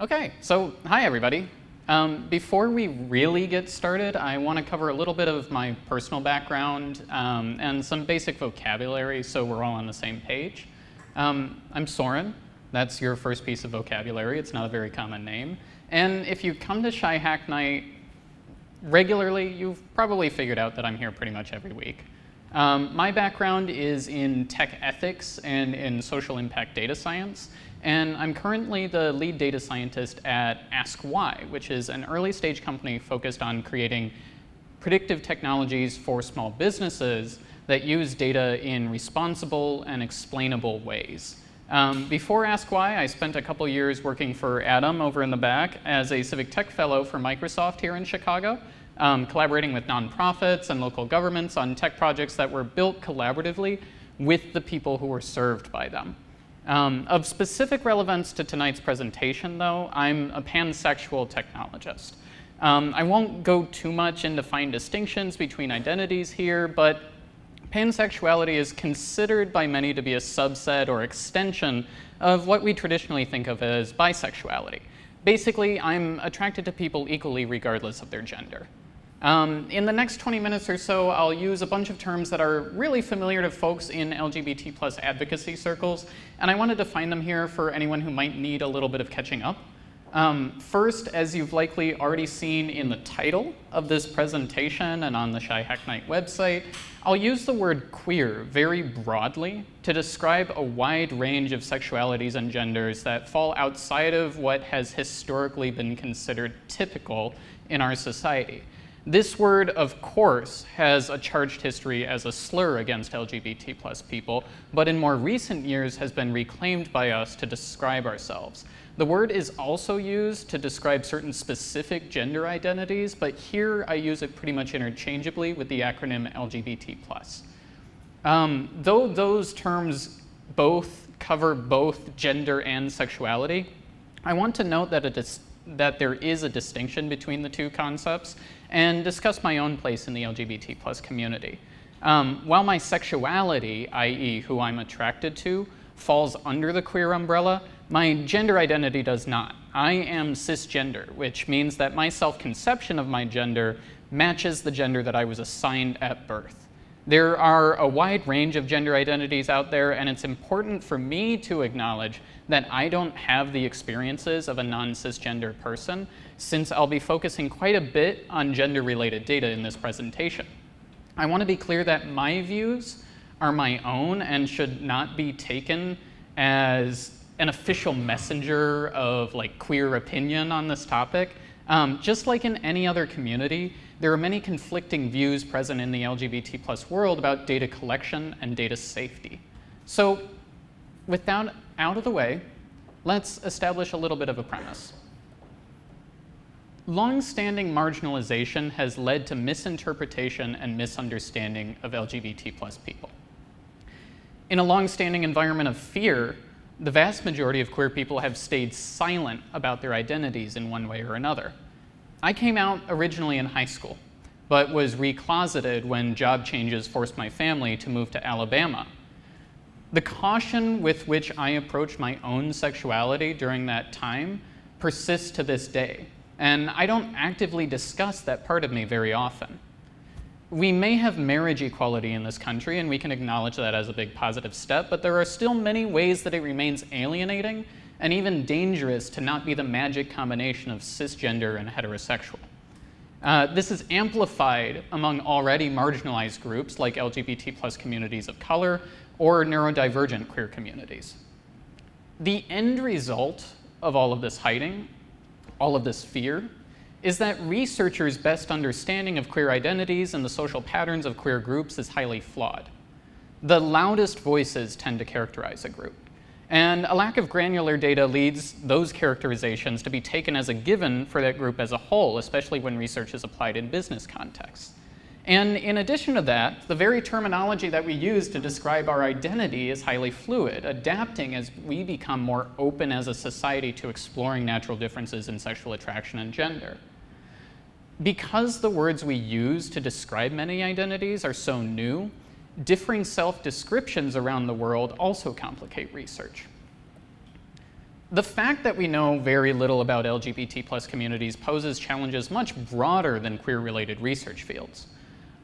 Okay, so hi everybody. Um, before we really get started, I want to cover a little bit of my personal background um, and some basic vocabulary so we're all on the same page. Um, I'm Soren. That's your first piece of vocabulary. It's not a very common name. And if you come to Chi Hack Night regularly, you've probably figured out that I'm here pretty much every week. Um, my background is in tech ethics and in social impact data science. And I'm currently the lead data scientist at AskWhai, which is an early stage company focused on creating predictive technologies for small businesses that use data in responsible and explainable ways. Um, before AskWhai, I spent a couple years working for Adam over in the back as a civic tech fellow for Microsoft here in Chicago, um, collaborating with nonprofits and local governments on tech projects that were built collaboratively with the people who were served by them. Um, of specific relevance to tonight's presentation, though, I'm a pansexual technologist. Um, I won't go too much into fine distinctions between identities here, but pansexuality is considered by many to be a subset or extension of what we traditionally think of as bisexuality. Basically, I'm attracted to people equally regardless of their gender. Um, in the next 20 minutes or so, I'll use a bunch of terms that are really familiar to folks in LGBT plus advocacy circles, and I want to define them here for anyone who might need a little bit of catching up. Um, first, as you've likely already seen in the title of this presentation and on the Chi Hack Night website, I'll use the word queer very broadly to describe a wide range of sexualities and genders that fall outside of what has historically been considered typical in our society. This word, of course, has a charged history as a slur against LGBT plus people, but in more recent years has been reclaimed by us to describe ourselves. The word is also used to describe certain specific gender identities, but here I use it pretty much interchangeably with the acronym LGBT plus. Um, though those terms both cover both gender and sexuality, I want to note that, that there is a distinction between the two concepts, and discuss my own place in the LGBT plus community. Um, while my sexuality, i.e. who I'm attracted to, falls under the queer umbrella, my gender identity does not. I am cisgender, which means that my self-conception of my gender matches the gender that I was assigned at birth. There are a wide range of gender identities out there, and it's important for me to acknowledge that I don't have the experiences of a non-cisgender person, since I'll be focusing quite a bit on gender-related data in this presentation. I want to be clear that my views are my own and should not be taken as an official messenger of like queer opinion on this topic. Um, just like in any other community, there are many conflicting views present in the LGBT plus world about data collection and data safety. So with that out of the way, let's establish a little bit of a premise. Long-standing marginalization has led to misinterpretation and misunderstanding of LGBT plus people. In a long-standing environment of fear, the vast majority of queer people have stayed silent about their identities in one way or another. I came out originally in high school, but was recloseted when job changes forced my family to move to Alabama. The caution with which I approached my own sexuality during that time persists to this day, and I don't actively discuss that part of me very often. We may have marriage equality in this country, and we can acknowledge that as a big positive step, but there are still many ways that it remains alienating and even dangerous to not be the magic combination of cisgender and heterosexual. Uh, this is amplified among already marginalized groups like LGBT plus communities of color or neurodivergent queer communities. The end result of all of this hiding, all of this fear, is that researchers' best understanding of queer identities and the social patterns of queer groups is highly flawed. The loudest voices tend to characterize a group. And a lack of granular data leads those characterizations to be taken as a given for that group as a whole, especially when research is applied in business contexts. And in addition to that, the very terminology that we use to describe our identity is highly fluid, adapting as we become more open as a society to exploring natural differences in sexual attraction and gender. Because the words we use to describe many identities are so new, differing self-descriptions around the world also complicate research. The fact that we know very little about LGBT communities poses challenges much broader than queer-related research fields.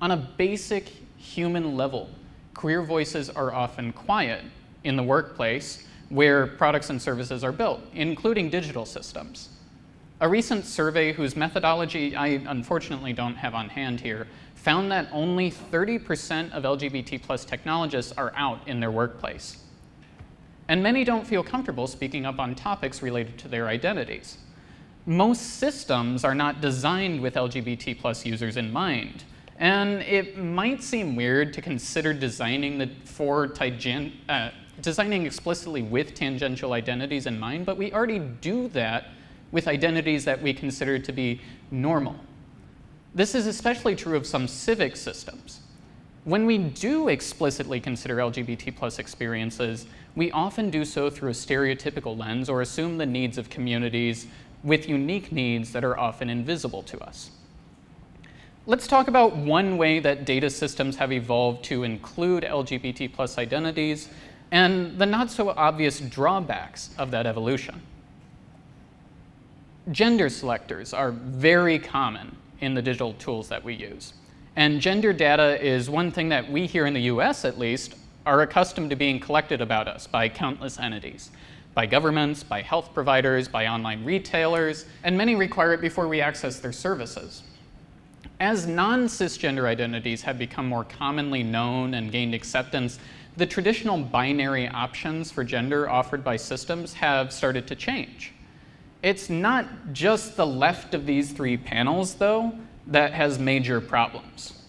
On a basic human level, queer voices are often quiet in the workplace where products and services are built, including digital systems. A recent survey whose methodology I unfortunately don't have on hand here found that only 30% of LGBT plus technologists are out in their workplace. And many don't feel comfortable speaking up on topics related to their identities. Most systems are not designed with LGBT plus users in mind. And it might seem weird to consider designing the uh, designing explicitly with tangential identities in mind, but we already do that with identities that we consider to be normal. This is especially true of some civic systems. When we do explicitly consider LGBT plus experiences, we often do so through a stereotypical lens or assume the needs of communities with unique needs that are often invisible to us. Let's talk about one way that data systems have evolved to include LGBT plus identities and the not so obvious drawbacks of that evolution. Gender selectors are very common in the digital tools that we use. And gender data is one thing that we here in the US, at least, are accustomed to being collected about us by countless entities, by governments, by health providers, by online retailers, and many require it before we access their services. As non-cisgender identities have become more commonly known and gained acceptance, the traditional binary options for gender offered by systems have started to change. It's not just the left of these three panels, though, that has major problems.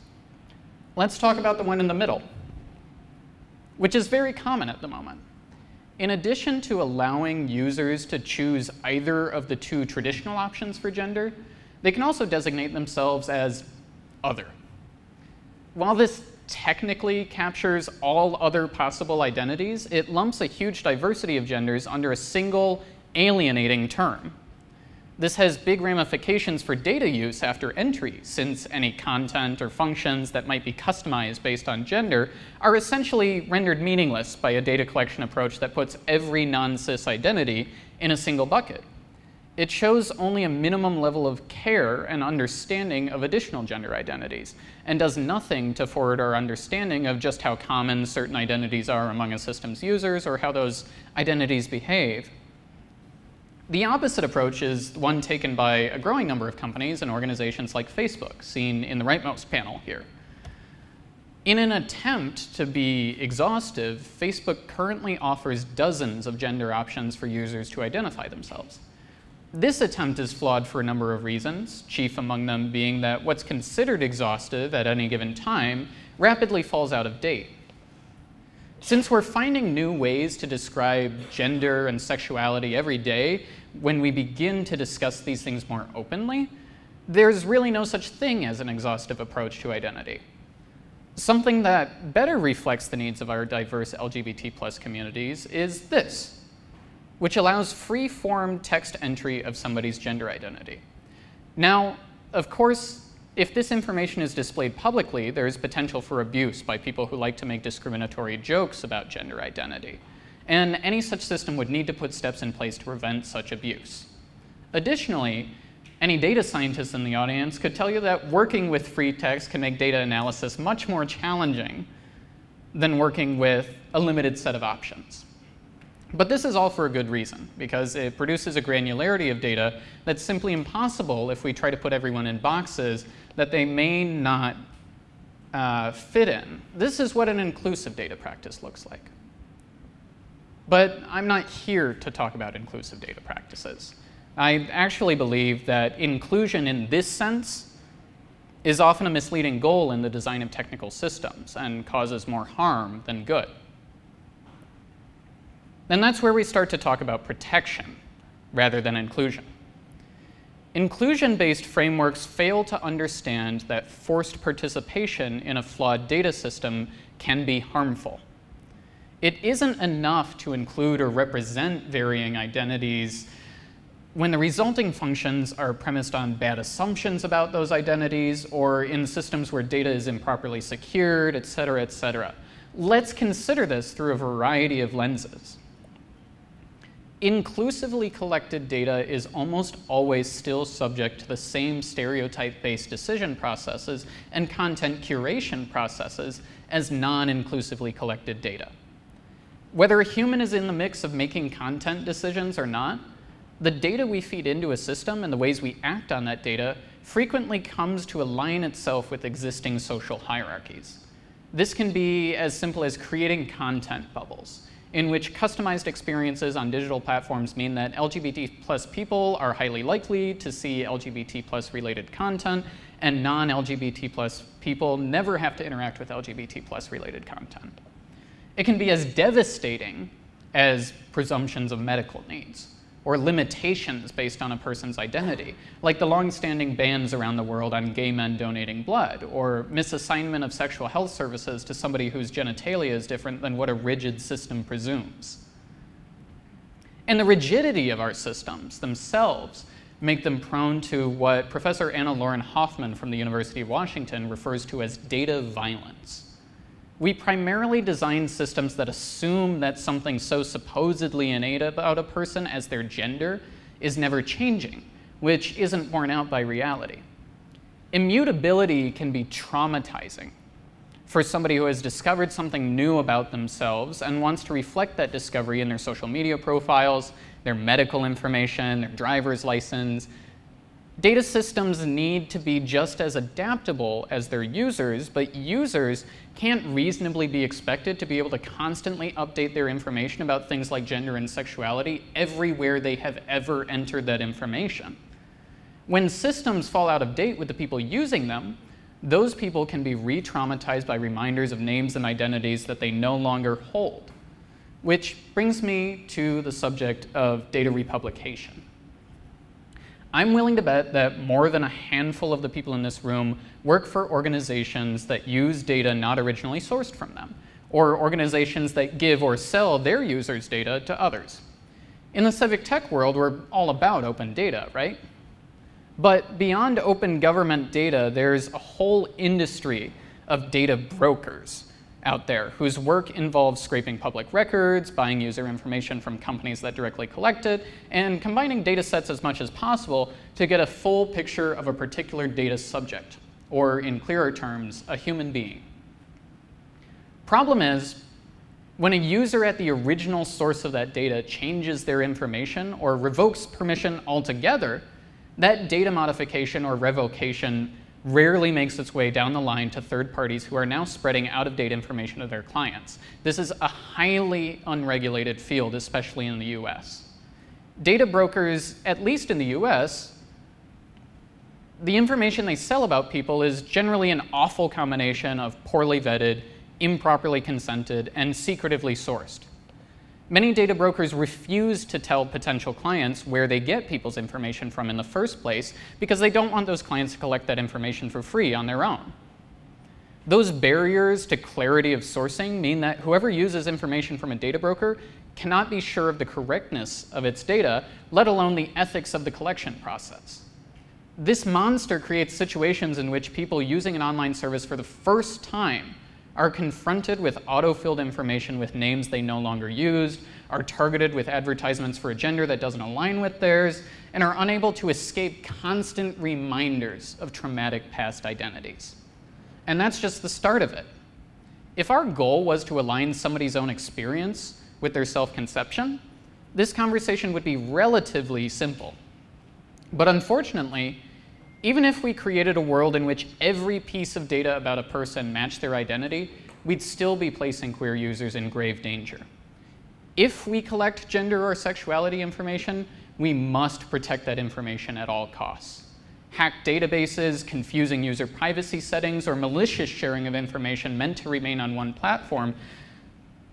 Let's talk about the one in the middle, which is very common at the moment. In addition to allowing users to choose either of the two traditional options for gender, they can also designate themselves as other. While this technically captures all other possible identities, it lumps a huge diversity of genders under a single alienating term. This has big ramifications for data use after entry, since any content or functions that might be customized based on gender are essentially rendered meaningless by a data collection approach that puts every non-cis identity in a single bucket. It shows only a minimum level of care and understanding of additional gender identities, and does nothing to forward our understanding of just how common certain identities are among a system's users or how those identities behave. The opposite approach is one taken by a growing number of companies and organizations like Facebook, seen in the rightmost panel here. In an attempt to be exhaustive, Facebook currently offers dozens of gender options for users to identify themselves. This attempt is flawed for a number of reasons, chief among them being that what's considered exhaustive at any given time rapidly falls out of date. Since we're finding new ways to describe gender and sexuality every day, when we begin to discuss these things more openly, there's really no such thing as an exhaustive approach to identity. Something that better reflects the needs of our diverse LGBT plus communities is this, which allows free-form text entry of somebody's gender identity. Now, of course, if this information is displayed publicly, there is potential for abuse by people who like to make discriminatory jokes about gender identity. And any such system would need to put steps in place to prevent such abuse. Additionally, any data scientists in the audience could tell you that working with free text can make data analysis much more challenging than working with a limited set of options. But this is all for a good reason, because it produces a granularity of data that's simply impossible if we try to put everyone in boxes that they may not uh, fit in. This is what an inclusive data practice looks like. But I'm not here to talk about inclusive data practices. I actually believe that inclusion in this sense is often a misleading goal in the design of technical systems and causes more harm than good. Then that's where we start to talk about protection rather than inclusion. Inclusion-based frameworks fail to understand that forced participation in a flawed data system can be harmful. It isn't enough to include or represent varying identities when the resulting functions are premised on bad assumptions about those identities or in systems where data is improperly secured, et cetera, et cetera. Let's consider this through a variety of lenses. Inclusively collected data is almost always still subject to the same stereotype-based decision processes and content curation processes as non-inclusively collected data. Whether a human is in the mix of making content decisions or not, the data we feed into a system and the ways we act on that data frequently comes to align itself with existing social hierarchies. This can be as simple as creating content bubbles, in which customized experiences on digital platforms mean that LGBT plus people are highly likely to see LGBT plus related content, and non-LGBT plus people never have to interact with LGBT plus related content. It can be as devastating as presumptions of medical needs or limitations based on a person's identity, like the long-standing bans around the world on gay men donating blood, or misassignment of sexual health services to somebody whose genitalia is different than what a rigid system presumes. And the rigidity of our systems themselves make them prone to what Professor Anna Lauren Hoffmann from the University of Washington refers to as data violence. We primarily design systems that assume that something so supposedly innate about a person as their gender is never changing, which isn't borne out by reality. Immutability can be traumatizing for somebody who has discovered something new about themselves and wants to reflect that discovery in their social media profiles, their medical information, their driver's license, Data systems need to be just as adaptable as their users, but users can't reasonably be expected to be able to constantly update their information about things like gender and sexuality everywhere they have ever entered that information. When systems fall out of date with the people using them, those people can be re-traumatized by reminders of names and identities that they no longer hold. Which brings me to the subject of data republication. I'm willing to bet that more than a handful of the people in this room work for organizations that use data not originally sourced from them, or organizations that give or sell their users' data to others. In the civic tech world, we're all about open data, right? But beyond open government data, there's a whole industry of data brokers out there whose work involves scraping public records, buying user information from companies that directly collect it, and combining data sets as much as possible to get a full picture of a particular data subject, or in clearer terms, a human being. Problem is, when a user at the original source of that data changes their information or revokes permission altogether, that data modification or revocation rarely makes its way down the line to third parties who are now spreading out-of-date information to their clients. This is a highly unregulated field, especially in the US. Data brokers, at least in the US, the information they sell about people is generally an awful combination of poorly vetted, improperly consented, and secretively sourced. Many data brokers refuse to tell potential clients where they get people's information from in the first place because they don't want those clients to collect that information for free on their own. Those barriers to clarity of sourcing mean that whoever uses information from a data broker cannot be sure of the correctness of its data, let alone the ethics of the collection process. This monster creates situations in which people using an online service for the first time are confronted with auto-filled information with names they no longer used, are targeted with advertisements for a gender that doesn't align with theirs, and are unable to escape constant reminders of traumatic past identities. And that's just the start of it. If our goal was to align somebody's own experience with their self-conception, this conversation would be relatively simple. But unfortunately, even if we created a world in which every piece of data about a person matched their identity, we'd still be placing queer users in grave danger. If we collect gender or sexuality information, we must protect that information at all costs. Hacked databases, confusing user privacy settings, or malicious sharing of information meant to remain on one platform,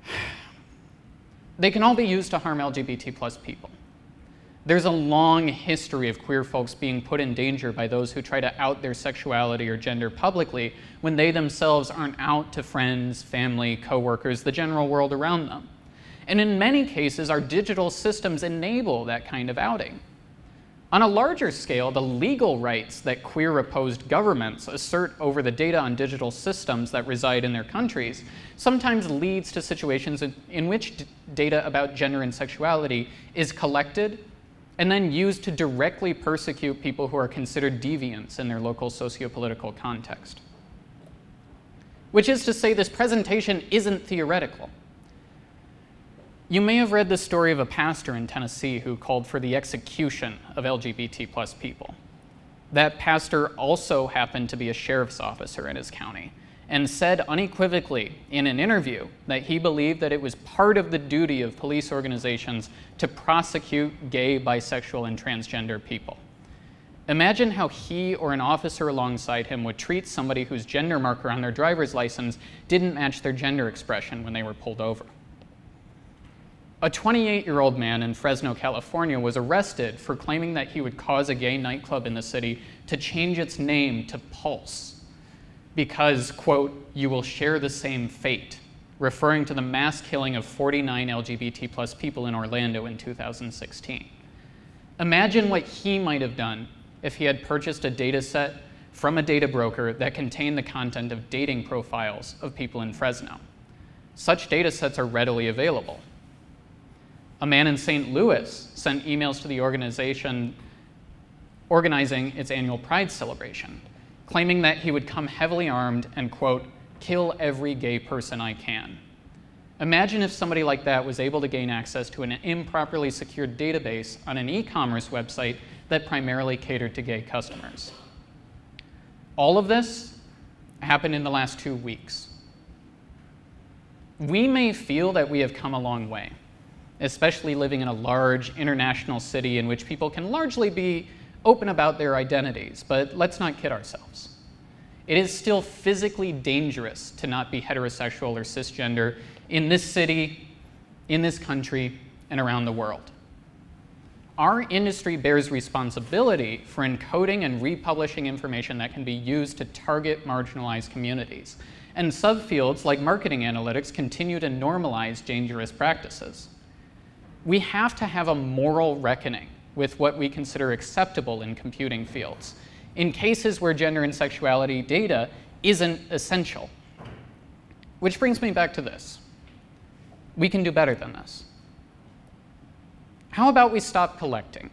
they can all be used to harm LGBT plus people. There's a long history of queer folks being put in danger by those who try to out their sexuality or gender publicly when they themselves aren't out to friends, family, coworkers, the general world around them. And in many cases, our digital systems enable that kind of outing. On a larger scale, the legal rights that queer opposed governments assert over the data on digital systems that reside in their countries sometimes leads to situations in, in which data about gender and sexuality is collected and then used to directly persecute people who are considered deviants in their local sociopolitical context. Which is to say, this presentation isn't theoretical. You may have read the story of a pastor in Tennessee who called for the execution of LGBT plus people. That pastor also happened to be a sheriff's officer in his county and said unequivocally in an interview that he believed that it was part of the duty of police organizations to prosecute gay, bisexual, and transgender people. Imagine how he or an officer alongside him would treat somebody whose gender marker on their driver's license didn't match their gender expression when they were pulled over. A 28 year old man in Fresno, California was arrested for claiming that he would cause a gay nightclub in the city to change its name to Pulse because, quote, you will share the same fate, referring to the mass killing of 49 LGBT plus people in Orlando in 2016. Imagine what he might have done if he had purchased a data set from a data broker that contained the content of dating profiles of people in Fresno. Such data sets are readily available. A man in St. Louis sent emails to the organization organizing its annual Pride celebration claiming that he would come heavily armed and, quote, kill every gay person I can. Imagine if somebody like that was able to gain access to an improperly secured database on an e commerce website that primarily catered to gay customers. All of this happened in the last two weeks. We may feel that we have come a long way, especially living in a large international city in which people can largely be open about their identities, but let's not kid ourselves. It is still physically dangerous to not be heterosexual or cisgender in this city, in this country, and around the world. Our industry bears responsibility for encoding and republishing information that can be used to target marginalized communities. And subfields like marketing analytics continue to normalize dangerous practices. We have to have a moral reckoning with what we consider acceptable in computing fields in cases where gender and sexuality data isn't essential. Which brings me back to this. We can do better than this. How about we stop collecting?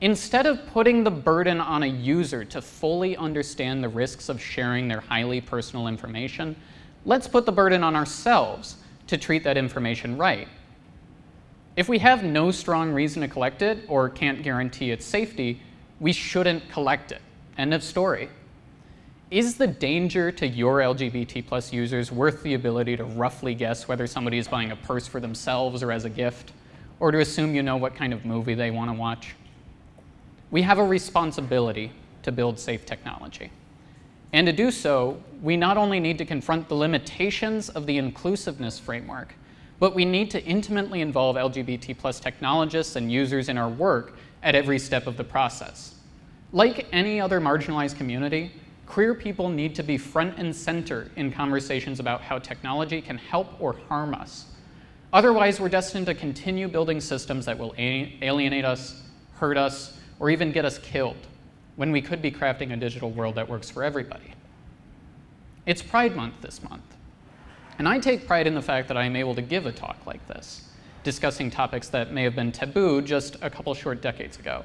Instead of putting the burden on a user to fully understand the risks of sharing their highly personal information, let's put the burden on ourselves to treat that information right if we have no strong reason to collect it or can't guarantee its safety, we shouldn't collect it. End of story. Is the danger to your LGBT plus users worth the ability to roughly guess whether somebody is buying a purse for themselves or as a gift, or to assume you know what kind of movie they want to watch? We have a responsibility to build safe technology. And to do so, we not only need to confront the limitations of the inclusiveness framework, but we need to intimately involve LGBT plus technologists and users in our work at every step of the process. Like any other marginalized community, queer people need to be front and center in conversations about how technology can help or harm us. Otherwise, we're destined to continue building systems that will alienate us, hurt us, or even get us killed, when we could be crafting a digital world that works for everybody. It's Pride Month this month. And I take pride in the fact that I am able to give a talk like this, discussing topics that may have been taboo just a couple short decades ago.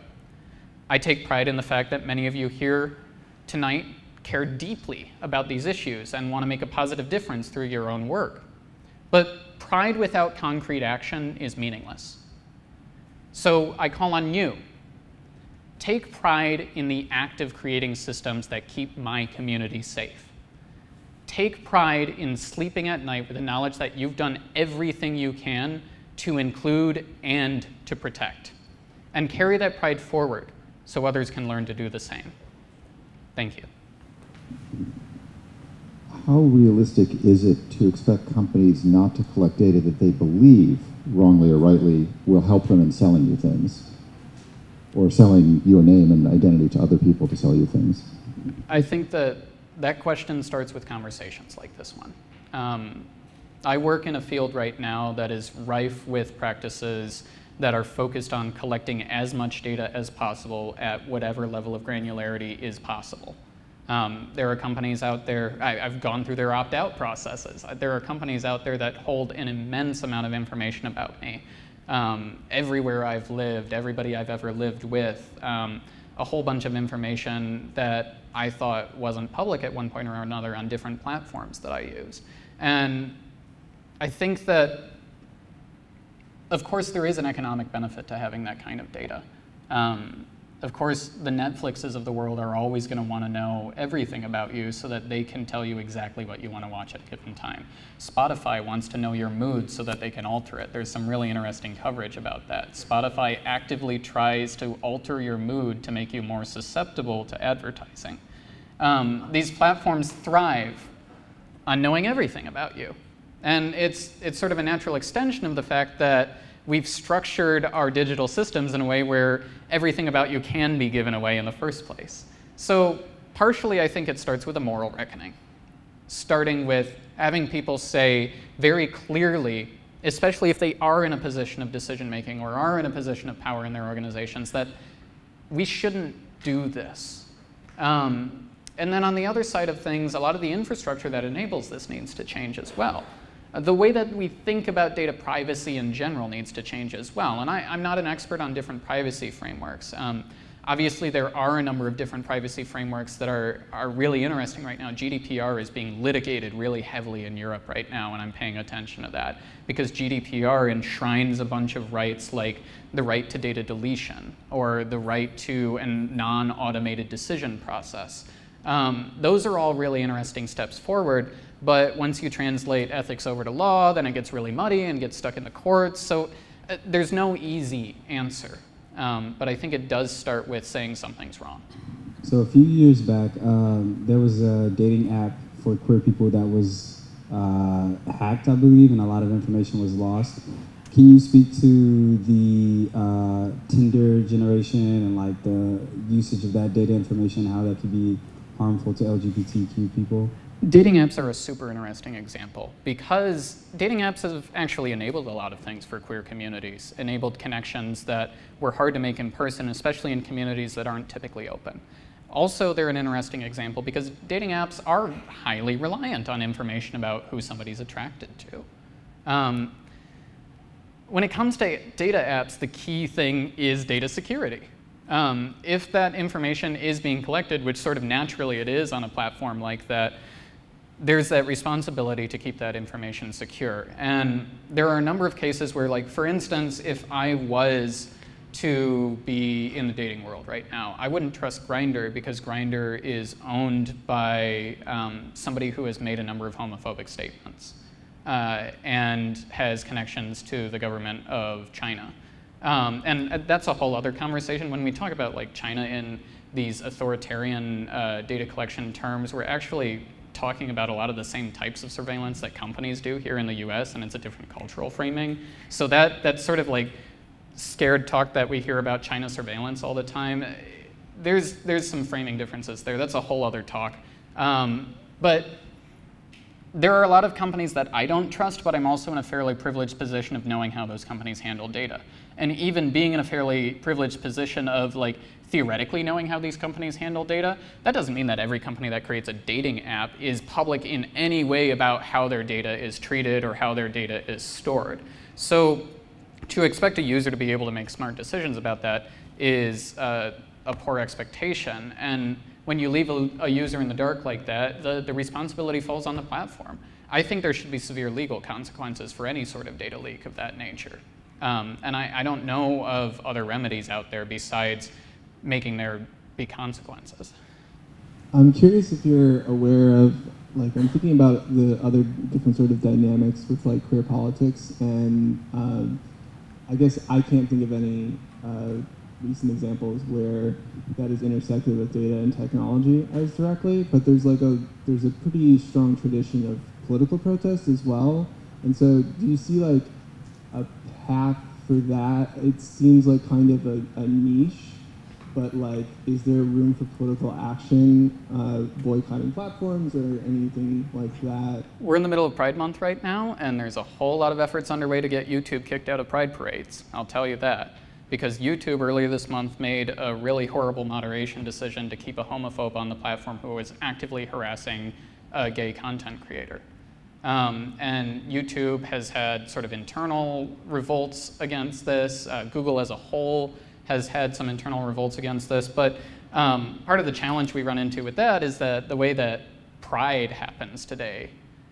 I take pride in the fact that many of you here tonight care deeply about these issues and want to make a positive difference through your own work. But pride without concrete action is meaningless. So I call on you. Take pride in the act of creating systems that keep my community safe take pride in sleeping at night with the knowledge that you've done everything you can to include and to protect. And carry that pride forward so others can learn to do the same. Thank you. How realistic is it to expect companies not to collect data that they believe, wrongly or rightly, will help them in selling you things? Or selling your name and identity to other people to sell you things? I think that that question starts with conversations like this one. Um, I work in a field right now that is rife with practices that are focused on collecting as much data as possible at whatever level of granularity is possible. Um, there are companies out there, I, have gone through their opt out processes. There are companies out there that hold an immense amount of information about me. Um, everywhere I've lived, everybody I've ever lived with, um, a whole bunch of information that I thought wasn't public at one point or another on different platforms that I use. And I think that of course, there is an economic benefit to having that kind of data. Um, of course, the Netflixes of the world are always going to want to know everything about you so that they can tell you exactly what you want to watch at a given time. Spotify wants to know your mood so that they can alter it. There's some really interesting coverage about that. Spotify actively tries to alter your mood to make you more susceptible to advertising. Um, these platforms thrive on knowing everything about you. And it's, it's sort of a natural extension of the fact that we've structured our digital systems in a way where everything about you can be given away in the first place. So partially, I think it starts with a moral reckoning, starting with having people say very clearly, especially if they are in a position of decision making or are in a position of power in their organizations, that we shouldn't do this. Um, and then on the other side of things, a lot of the infrastructure that enables this needs to change as well. The way that we think about data privacy in general needs to change as well. And I, am not an expert on different privacy frameworks. Um, obviously, there are a number of different privacy frameworks that are, are really interesting right now. GDPR is being litigated really heavily in Europe right now, and I'm paying attention to that because GDPR enshrines a bunch of rights like the right to data deletion or the right to a non-automated decision process. Um, those are all really interesting steps forward. But once you translate ethics over to law, then it gets really muddy and gets stuck in the courts. So uh, there's no easy answer. Um, but I think it does start with saying something's wrong. So a few years back, um, there was a dating app for queer people that was uh, hacked, I believe, and a lot of information was lost. Can you speak to the uh, Tinder generation and like the usage of that data information, how that could be harmful to LGBTQ people? Dating apps are a super interesting example because dating apps have actually enabled a lot of things for queer communities, enabled connections that were hard to make in person, especially in communities that aren't typically open. Also, they're an interesting example because dating apps are highly reliant on information about who somebody's attracted to. Um, when it comes to data apps, the key thing is data security. Um, if that information is being collected, which sort of naturally it is on a platform like that, there's that responsibility to keep that information secure. And there are a number of cases where, like, for instance, if I was to be in the dating world right now, I wouldn't trust Grindr because Grindr is owned by um, somebody who has made a number of homophobic statements uh, and has connections to the government of China. Um, and that's a whole other conversation. When we talk about like China in these authoritarian uh, data collection terms, we're actually talking about a lot of the same types of surveillance that companies do here in the US, and it's a different cultural framing. So that, that sort of like scared talk that we hear about China surveillance all the time, there's, there's some framing differences there. That's a whole other talk. Um, but there are a lot of companies that I don't trust, but I'm also in a fairly privileged position of knowing how those companies handle data. And even being in a fairly privileged position of like theoretically knowing how these companies handle data, that doesn't mean that every company that creates a dating app is public in any way about how their data is treated or how their data is stored. So to expect a user to be able to make smart decisions about that is uh, a poor expectation. And when you leave a, a, user in the dark like that, the, the responsibility falls on the platform. I think there should be severe legal consequences for any sort of data leak of that nature. Um, and I, I don't know of other remedies out there besides making there be consequences. I'm curious if you're aware of, like, I'm thinking about the other different sort of dynamics with like queer politics, and um, I guess I can't think of any uh, recent examples where that is intersected with data and technology as directly, but there's like a there's a pretty strong tradition of political protest as well, and so do you see like a path for that? It seems like kind of a, a niche but like, is there room for political action, uh, boycotting platforms or anything like that? We're in the middle of Pride Month right now, and there's a whole lot of efforts underway to get YouTube kicked out of Pride parades. I'll tell you that. Because YouTube earlier this month made a really horrible moderation decision to keep a homophobe on the platform who was actively harassing a gay content creator. Um, and YouTube has had sort of internal revolts against this. Uh, Google as a whole has had some internal revolts against this. But um, part of the challenge we run into with that is that the way that Pride happens today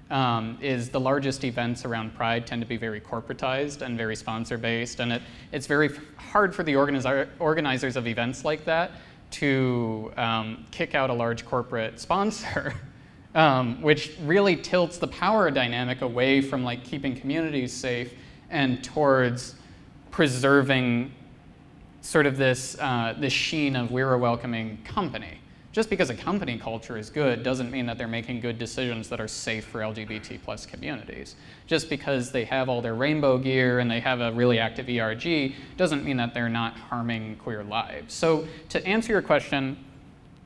um, is the largest events around Pride tend to be very corporatized and very sponsor based. And it, it's very hard for the organizer, organizers of events like that to um, kick out a large corporate sponsor. Um, which really tilts the power dynamic away from like keeping communities safe and towards preserving sort of this, uh, this sheen of we're a welcoming company. Just because a company culture is good doesn't mean that they're making good decisions that are safe for LGBT plus communities. Just because they have all their rainbow gear and they have a really active ERG doesn't mean that they're not harming queer lives. So to answer your question,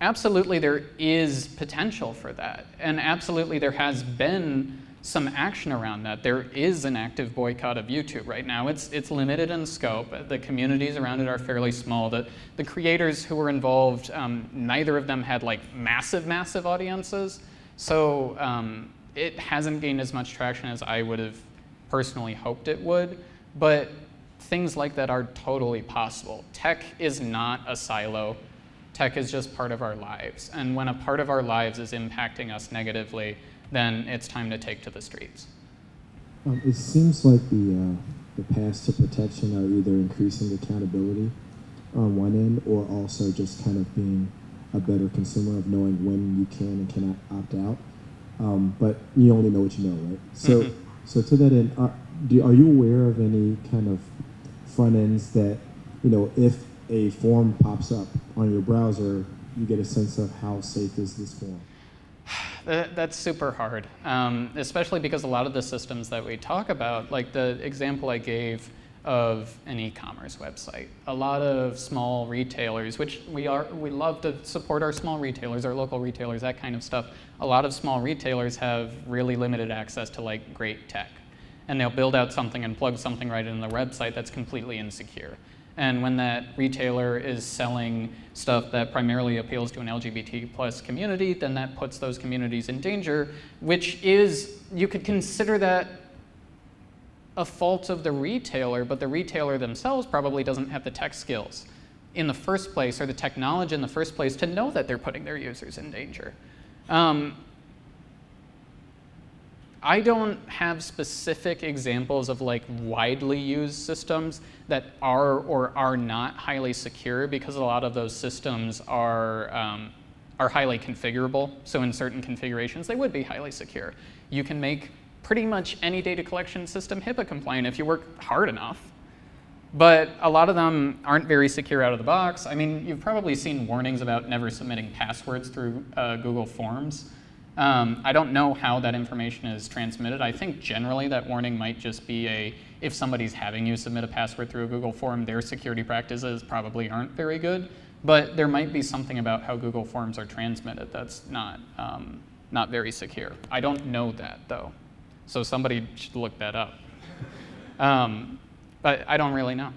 absolutely there is potential for that. And absolutely there has been some action around that. There is an active boycott of YouTube right now. It's, it's limited in scope. The communities around it are fairly small. The, the creators who were involved, um, neither of them had like massive, massive audiences. So um, it hasn't gained as much traction as I would have personally hoped it would. But things like that are totally possible. Tech is not a silo. Tech is just part of our lives. And when a part of our lives is impacting us negatively, then it's time to take to the streets. Um, it seems like the, uh, the paths to protection are either increasing accountability on one end or also just kind of being a better consumer of knowing when you can and cannot opt out. Um, but you only know what you know, right? So, mm-hmm. so to that end, are, do, are you aware of any kind of front ends that, you know, if a form pops up on your browser, you get a sense of how safe is this form? That's super hard, um, especially because a lot of the systems that we talk about, like the example I gave of an e-commerce website, a lot of small retailers, which we are, we love to support our small retailers, our local retailers, that kind of stuff. A lot of small retailers have really limited access to like great tech, and they'll build out something and plug something right in the website that's completely insecure. And when that retailer is selling stuff that primarily appeals to an LGBT plus community, then that puts those communities in danger, which is, you could consider that a fault of the retailer, but the retailer themselves probably doesn't have the tech skills in the first place or the technology in the first place to know that they're putting their users in danger. Um, I don't have specific examples of like widely used systems that are or are not highly secure because a lot of those systems are, um, are highly configurable. So in certain configurations, they would be highly secure. You can make pretty much any data collection system HIPAA compliant if you work hard enough. But a lot of them aren't very secure out of the box. I mean, you've probably seen warnings about never submitting passwords through uh, Google Forms. Um, I don't know how that information is transmitted. I think generally that warning might just be a, if somebody's having you submit a password through a Google form, their security practices probably aren't very good. But there might be something about how Google Forms are transmitted that's not, um, not very secure. I don't know that though. So somebody should look that up. um, but I don't really know.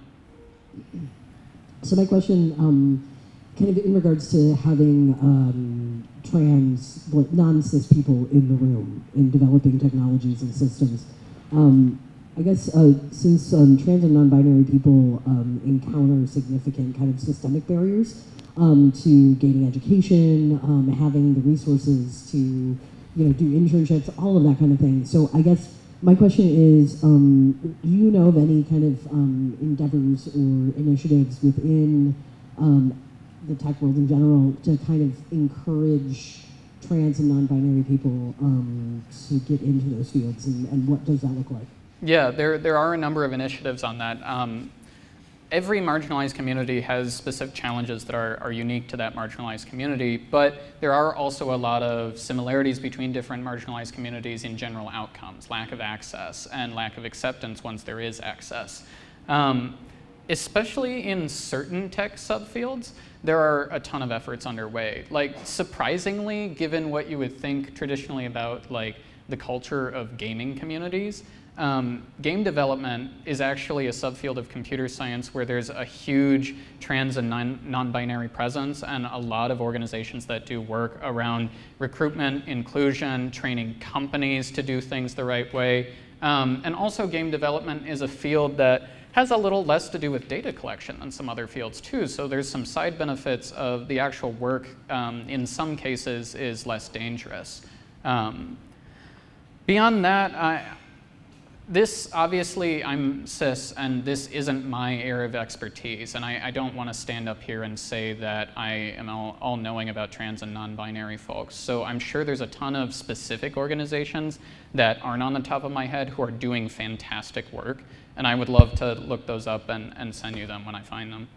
So my question, um, kind of in regards to having um, trans, non-cis people in the room in developing technologies and systems. Um, I guess uh, since um, trans and non-binary people um, encounter significant kind of systemic barriers um, to gaining education, um, having the resources to, you know, do internships, all of that kind of thing. So I guess my question is, um, do you know of any kind of endeavors or initiatives within the tech world in general to kind of encourage trans and non-binary people um, to get into those fields, and, and, what does that look like? Yeah, there, there are a number of initiatives on that. Um, every marginalized community has specific challenges that are, are unique to that marginalized community, but there are also a lot of similarities between different marginalized communities in general outcomes, lack of access and lack of acceptance once there is access. Um, especially in certain tech subfields, there are a ton of efforts underway. Like surprisingly, given what you would think traditionally about like the culture of gaming communities, um, game development is actually a subfield of computer science where there's a huge trans and non binary presence and a lot of organizations that do work around recruitment, inclusion, training companies to do things the right way. Um, and also, game development is a field that has a little less to do with data collection than some other fields too. So there's some side benefits of the actual work um, in some cases is less dangerous. Um, beyond that, I, this obviously I'm cis and this isn't my area of expertise and I, I don't want to stand up here and say that I am all, all knowing about trans and non-binary folks. So I'm sure there's a ton of specific organizations that aren't on the top of my head who are doing fantastic work and I would love to look those up and, and send you them when I find them.